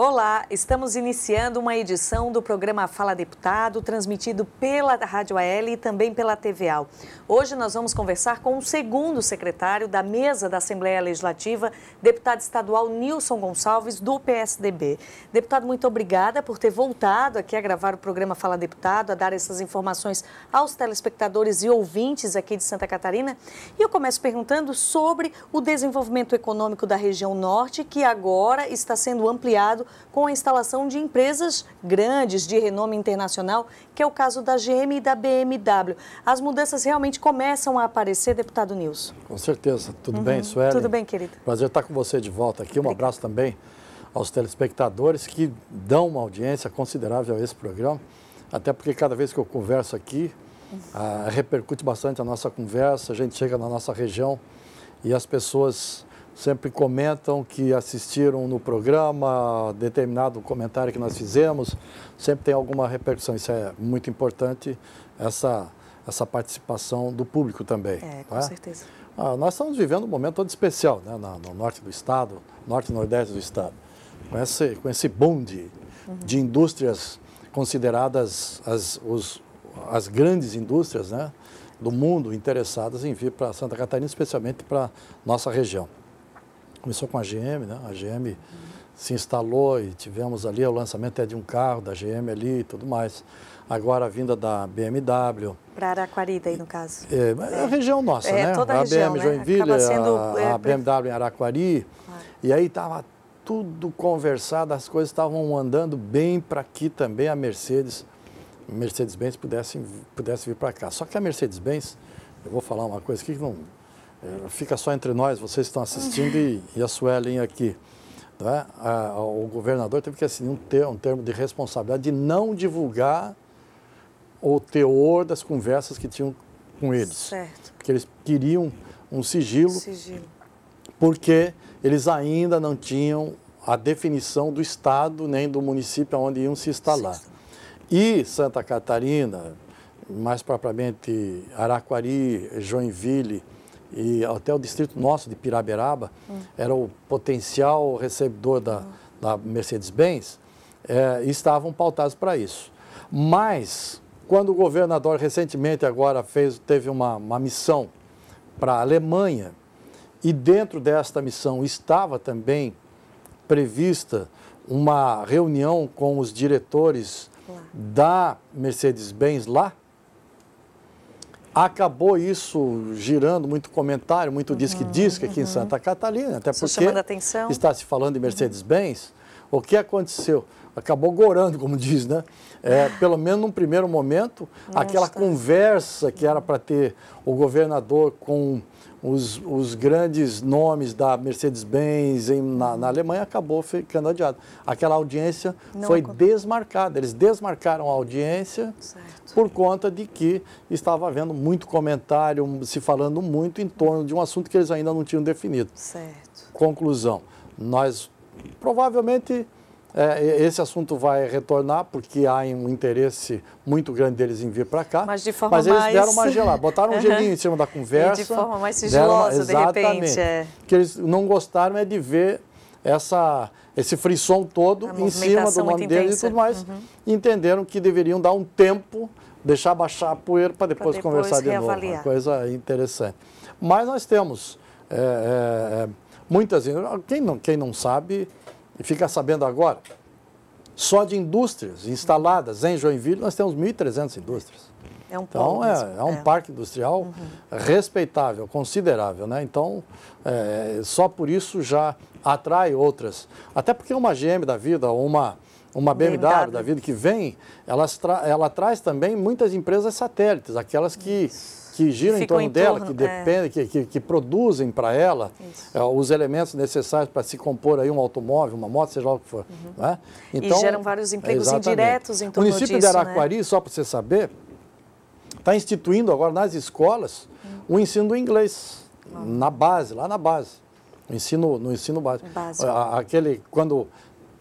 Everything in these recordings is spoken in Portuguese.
Olá, estamos iniciando uma edição do programa Fala Deputado, transmitido pela Rádio AL e também pela TVA. Hoje nós vamos conversar com o segundo secretário da mesa da Assembleia Legislativa, deputado estadual Nilson Gonçalves, do PSDB. Deputado, muito obrigada por ter voltado aqui a gravar o programa Fala Deputado, a dar essas informações aos telespectadores e ouvintes aqui de Santa Catarina. E eu começo perguntando sobre o desenvolvimento econômico da região norte, que agora está sendo ampliado com a instalação de empresas grandes de renome internacional, que é o caso da GM e da BMW. As mudanças realmente começam a aparecer, deputado Nilson. Com certeza. Tudo uhum. bem, Sueli? Tudo bem, querido. Prazer estar com você de volta aqui. Um abraço também aos telespectadores que dão uma audiência considerável a esse programa, até porque cada vez que eu converso aqui, ah, repercute bastante a nossa conversa, a gente chega na nossa região e as pessoas sempre comentam que assistiram no programa, determinado comentário que nós fizemos, sempre tem alguma repercussão. Isso é muito importante, essa, essa participação do público também. É, com é? certeza. Ah, nós estamos vivendo um momento todo especial né, no, no norte do estado, norte e nordeste do estado, com esse, com esse bonde uhum. de indústrias consideradas as, os, as grandes indústrias né, do mundo interessadas em vir para Santa Catarina, especialmente para nossa região. Começou com a GM, né? A GM se instalou e tivemos ali o lançamento é de um carro da GM ali e tudo mais. Agora a vinda da BMW. Para Araquari, daí no caso. É, é a região nossa, é, né? Toda a, a região, BM né? Joinville, sendo, a, é, a, BMW em Araquari. Ah. E aí estava tudo conversado, as coisas estavam andando bem para aqui também a Mercedes, Mercedes-Benz pudesse, pudesse vir para cá. Só que a Mercedes-Benz, eu vou falar uma coisa aqui que não, fica só entre nós, vocês estão assistindo e, e a Suelen aqui. Né? A, a, o governador teve que assinar um termo, um termo de responsabilidade de não divulgar o teor das conversas que tinham com eles. Certo. Porque eles queriam um sigilo, sigilo, porque eles ainda não tinham a definição do estado nem do município onde iam se instalar. Sim. E Santa Catarina, mais propriamente Araquari, Joinville, e até o distrito nosso de Piraberaba hum. era o potencial recebedor da, hum. da Mercedes-Benz, é, estavam pautados para isso. Mas, quando o governador recentemente agora fez, teve uma, uma missão para a Alemanha, e dentro desta missão estava também prevista uma reunião com os diretores da Mercedes-Benz lá, Acabou isso girando muito comentário, muito uhum, diz-que-diz aqui uhum. em Santa Catarina, até porque está se falando de Mercedes-Benz. O que aconteceu? Acabou gorando, como diz, né? É, pelo menos num primeiro momento, Nossa. aquela conversa que era para ter o governador com os, os grandes nomes da Mercedes-Benz na, na, Alemanha acabou ficando adiado. Aquela audiência Não foi desmarcada. Eles desmarcaram a audiência certo. por conta de que estava havendo muito comentário, se falando muito em torno de um assunto que eles ainda não tinham definido. Certo. Conclusão. Nós provavelmente é, esse assunto vai retornar porque há um interesse muito grande deles em vir para cá. Mas de forma mas mais... eles deram uma gelada, botaram um gelinho em cima da conversa. E de forma mais sigilosa, de repente. É. O que eles não gostaram é de ver essa, esse frisson todo em cima do nome deles e tudo mais. Uhum. entenderam que deveriam dar um tempo, deixar baixar a poeira para depois, depois, conversar reavaliar. de novo. Uma coisa interessante. Mas nós temos é, é, é muitas... Quem não, quem não sabe e fica sabendo agora, só de indústrias instaladas em Joinville, nós temos 1.300 indústrias. É um então, é, é, um é. parque industrial uhum. respeitável, considerável. Né? Então, é, só por isso já atrai outras. Até porque uma GM da vida, uma, uma BMW, BMW. da vida que vem, ela, ela traz também muitas empresas satélites, aquelas que... Que giram em torno, em torno dela, que, dependem, é. que, que, que, produzem para ela é, os elementos necessários para se compor aí um automóvel, uma moto, seja lá o que for. Uhum. Né? Então, e geram vários empregos exatamente. indiretos em torno disso. O município disso, de Araquari, né? só para você saber, está instituindo agora nas escolas uhum. o ensino do inglês, uhum. na base, lá na base. No ensino, no ensino básico. básico. Aquele, quando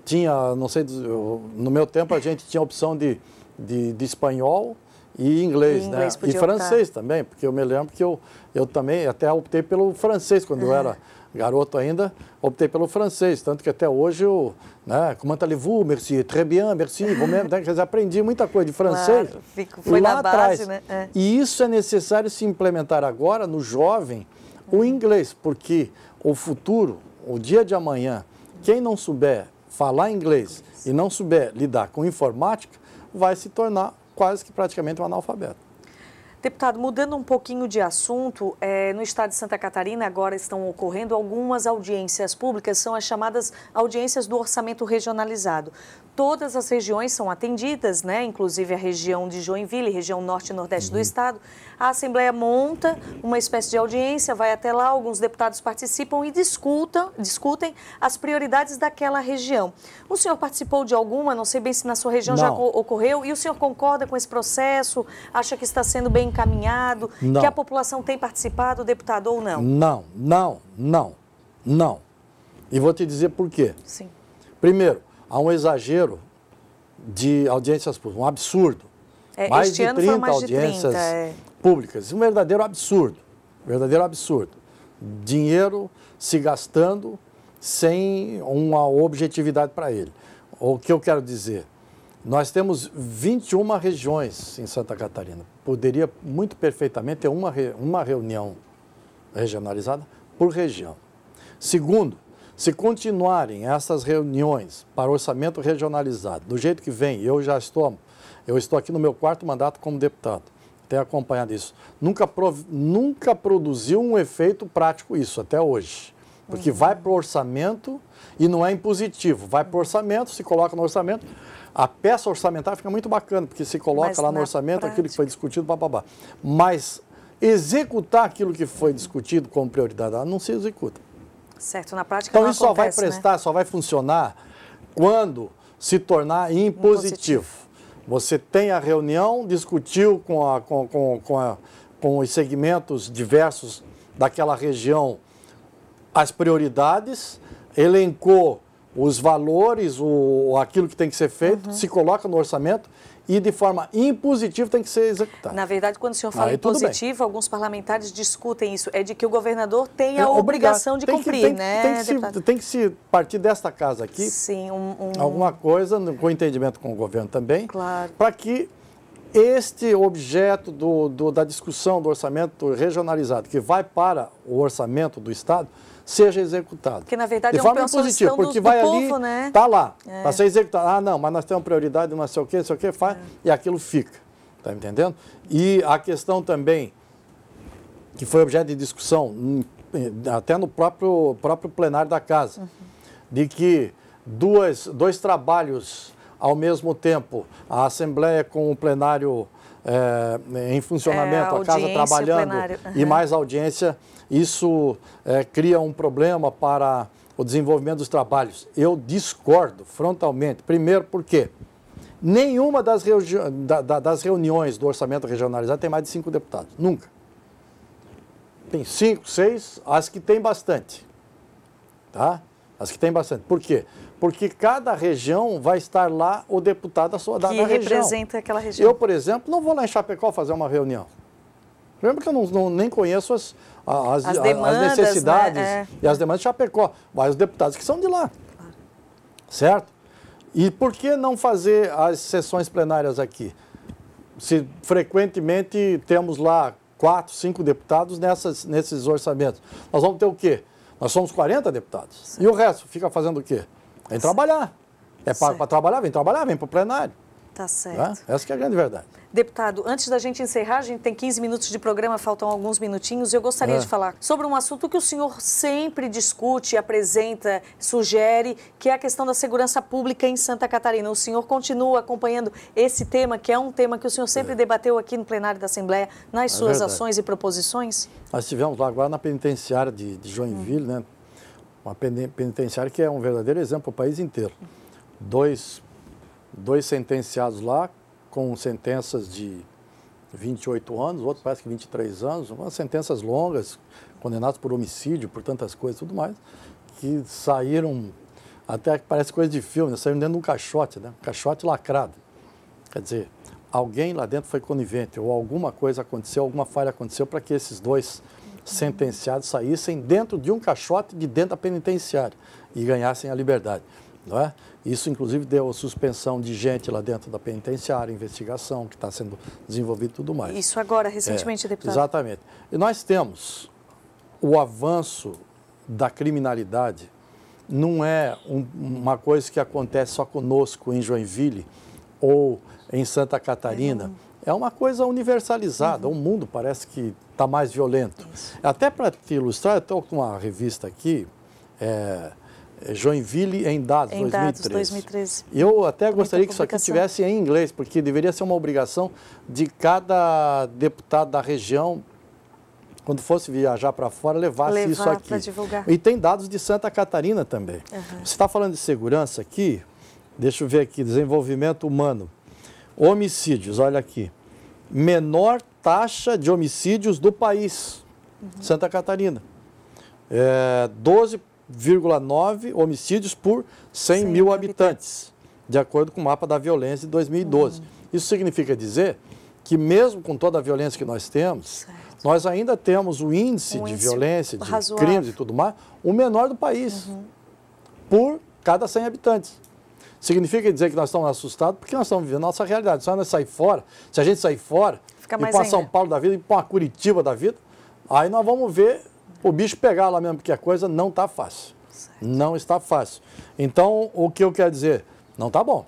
tinha, não sei, no meu tempo a gente tinha a opção de, de, de espanhol, e inglês, e, inglês né? e francês optar. também, porque eu me lembro que eu, eu também até optei pelo francês quando uhum. eu era garoto ainda, optei pelo francês, tanto que até hoje eu, né, comment allez-vous, merci, très bien, merci, vou mesmo, né, quer dizer, aprendi muita coisa de francês claro, fico, foi lá na atrás. Base, né? É. E isso é necessário se implementar agora no jovem, o inglês, porque o futuro, o dia de amanhã, quem não souber falar inglês e não souber lidar com informática, vai se tornar quase que praticamente um analfabeto. Deputado, mudando um pouquinho de assunto, é, no estado de Santa Catarina agora estão ocorrendo algumas audiências públicas, são as chamadas audiências do orçamento regionalizado todas as regiões são atendidas, né? inclusive a região de Joinville, região norte e nordeste uhum. do estado. A Assembleia monta uma espécie de audiência, vai até lá, alguns deputados participam e discutam, discutem as prioridades daquela região. O senhor participou de alguma, não sei bem se na sua região não. já ocorreu, e o senhor concorda com esse processo? Acha que está sendo bem encaminhado? Não. Que a população tem participado, deputado, ou não? Não, não, não, não. E vou te dizer por quê. Sim. Primeiro, há um exagero de audiências públicas, um absurdo. É, mais de 30 mais audiências de 30, é. públicas. Um verdadeiro absurdo. Verdadeiro absurdo. Dinheiro se gastando sem uma objetividade para ele. O que eu quero dizer? Nós temos 21 regiões em Santa Catarina. Poderia muito perfeitamente ter uma, uma reunião regionalizada por região. Segundo, se continuarem essas reuniões para orçamento regionalizado, do jeito que vem, eu já estou, eu estou aqui no meu quarto mandato como deputado, tenho acompanhado isso. Nunca, nunca produziu um efeito prático isso, até hoje. Porque uhum. vai para o orçamento e não é impositivo. Vai para o orçamento, se coloca no orçamento. A peça orçamentária fica muito bacana, porque se coloca Mas lá no orçamento prática. aquilo que foi discutido, babá. Mas executar aquilo que foi discutido como prioridade, não se executa. Certo, na prática Então isso acontece, só vai prestar, né? só vai funcionar quando se tornar impositivo. impositivo. Você tem a reunião, discutiu com, a, com, com, com, a, com os segmentos diversos daquela região as prioridades, elencou os valores, o, aquilo que tem que ser feito, uhum. se coloca no orçamento e de forma impositiva tem que ser executado. Na verdade, quando o senhor fala Aí, impositivo, alguns parlamentares discutem isso, é de que o governador tem a é, obrigação de tem cumprir, que, tem, né? Tem que, se, tem que, se, partir desta casa aqui, Sim, um, um... alguma coisa, com entendimento com o governo também, claro. para que este objeto do, do, da discussão do orçamento regionalizado, que vai para o orçamento do Estado, seja executado. Que na verdade de é forma positiva, porque do, vai do ali, povo, né? tá lá, é. para ser executado. Ah, não, mas nós temos prioridade, não sei o quê, não sei o quê, faz, é. e aquilo fica. Tá entendendo? E a questão também, que foi objeto de discussão, até no próprio, próprio plenário da casa, uhum. de que duas, dois trabalhos ao mesmo tempo, a Assembleia com o plenário é, em funcionamento, é, a, a casa trabalhando uhum. e mais audiência isso é, cria um problema para o desenvolvimento dos trabalhos. Eu discordo frontalmente. Primeiro, porque nenhuma das, da, da, das reuniões do orçamento regionalizado tem mais de cinco deputados. Nunca. Tem cinco, seis, as que tem bastante. Tá? As que tem bastante. Por quê? Porque cada região vai estar lá o deputado da sua da, que da região. representa aquela região. Eu, por exemplo, não vou lá em Chapecó fazer uma reunião. Primeiro porque eu não, não nem conheço as, as, as, demandas, as necessidades né? é. e as demandas de Chapecó, mas os deputados que são de lá. Claro. Certo? E por que não fazer as sessões plenárias aqui? Se frequentemente temos lá quatro, cinco deputados nessas, nesses orçamentos. Nós vamos ter o quê? Nós somos 40 deputados. Certo. E o resto fica fazendo o quê? Vem trabalhar. É para trabalhar, vem trabalhar, vem para o plenário. Tá certo. Essa que é a grande verdade. Deputado, antes da gente encerrar, a gente tem 15 minutos de programa, faltam alguns minutinhos. Eu gostaria é. de falar sobre um assunto que o senhor sempre discute, apresenta, sugere, que é a questão da segurança pública em Santa Catarina. O senhor continua acompanhando esse tema, que é um tema que o senhor sempre é. debateu aqui no plenário da Assembleia, nas é suas verdade. ações e proposições? Nós estivemos lá agora na penitenciária de, de Joinville, hum. né? Uma penitenciária que é um verdadeiro exemplo para o país inteiro. Dois dois sentenciados lá com sentenças de 28 anos, outro parece que 23 anos, umas sentenças longas, condenados por homicídio, por tantas coisas e tudo mais, que saíram, até que parece coisa de filme, né? saíram dentro de um caixote, né? um caixote lacrado. Quer dizer, alguém lá dentro foi conivente, ou alguma coisa aconteceu, alguma falha aconteceu para que esses dois sentenciados saíssem dentro de um caixote de dentro da penitenciária e ganhassem a liberdade. Não é? Isso, inclusive, deu suspensão de gente lá dentro da penitenciária, investigação que está sendo desenvolvida e tudo mais. Isso agora, recentemente, é, deputado? Exatamente. E nós temos o avanço da criminalidade, não é um, uma coisa que acontece só conosco em Joinville ou em Santa Catarina. Uhum. É uma coisa universalizada. Uhum. O mundo parece que está mais violento. Isso. Até para te ilustrar, eu estou com uma revista aqui. É, é, Joinville em dados, em 2013. dados 2013. Eu até gostaria que isso aqui tivesse em inglês, porque deveria ser uma obrigação de cada deputado da região, quando fosse viajar para fora, levasse Levar isso aqui. Divulgar. E tem dados de Santa Catarina também. Uhum. Você está falando de segurança aqui? Deixa eu ver aqui, desenvolvimento humano. Homicídios, olha aqui. Menor taxa de homicídios do país, uhum. Santa Catarina. É, 12 1,9 homicídios por 100 mil habitantes, de acordo com o mapa da violência de 2012. Uhum. Isso significa dizer que mesmo com toda a violência que nós temos, certo. nós ainda temos o índice um de índice violência, de razoável. crimes e tudo mais, o menor do país, uhum. por cada 100 habitantes. Significa dizer que nós estamos assustados porque nós estamos vivendo a nossa realidade. Se nós sair fora, se a gente sair fora, Fica e para São Paulo da vida, e para uma Curitiba da vida, aí nós vamos ver o bicho pegar lá mesmo, porque a coisa não está fácil. Certo. Não está fácil. Então, o que eu quero dizer? Não está bom.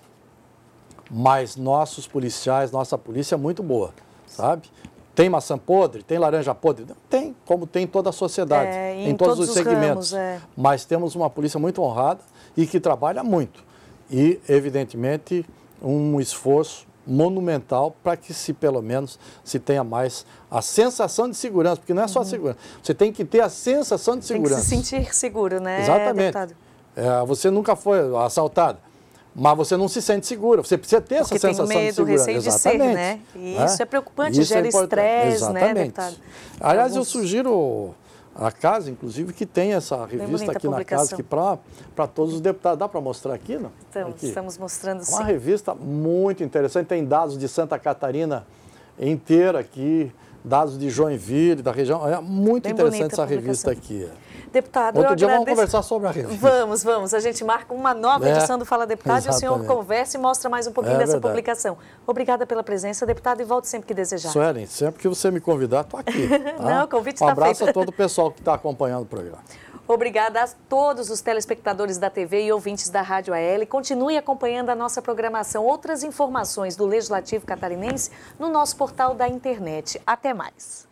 Mas nossos policiais, nossa polícia é muito boa, sabe? Tem maçã podre? Tem laranja podre? Tem, como tem toda a sociedade, é, em, em todos, todos, os, os segmentos. Ramos, é. Mas temos uma polícia muito honrada e que trabalha muito. E, evidentemente, um esforço monumental para que se pelo menos se tenha mais a sensação de segurança, porque não é só uhum. segurança, você tem que ter a sensação de segurança. Tem que se sentir seguro, né? Exatamente. É, você nunca foi assaltado, mas você não se sente seguro. Você precisa ter porque essa sensação medo, de segurança. Receio Exatamente. de ser, né? E é? isso é preocupante, isso é gera é estresse, né, deputado? Aliás, Alguns... eu sugiro a casa, inclusive, que tem essa revista aqui na casa, que para todos os deputados. Dá para mostrar aqui, não? Então, aqui. estamos mostrando sim. Uma revista muito interessante, tem dados de Santa Catarina inteira aqui, dados de Joinville, da região. É muito Bem interessante essa revista aqui. Deputado, Outro dia agradeço... vamos conversar sobre a revista. Vamos, vamos. A gente marca uma nova é, edição do Fala Deputado exatamente. e o senhor conversa e mostra mais um pouquinho é dessa verdade. publicação. Obrigada pela presença, deputado, e volte sempre que desejar. Suelen, sempre que você me convidar, estou aqui. Tá? Não, o convite está feito. Um abraço a todo o pessoal que está acompanhando o programa. Obrigada a todos os telespectadores da TV e ouvintes da Rádio AL. Continue acompanhando a nossa programação. Outras informações do Legislativo Catarinense no nosso portal da internet. Até mais.